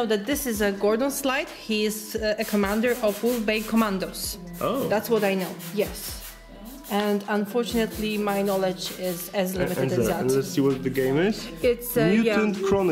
know that this is a Gordon Slide. He is uh, a commander of Wolfbane Commandos. Oh. That's what I know, yes. And unfortunately, my knowledge is as limited as uh, that. and let's see what the game is. It's, uh, Mutant yeah. Chronicles.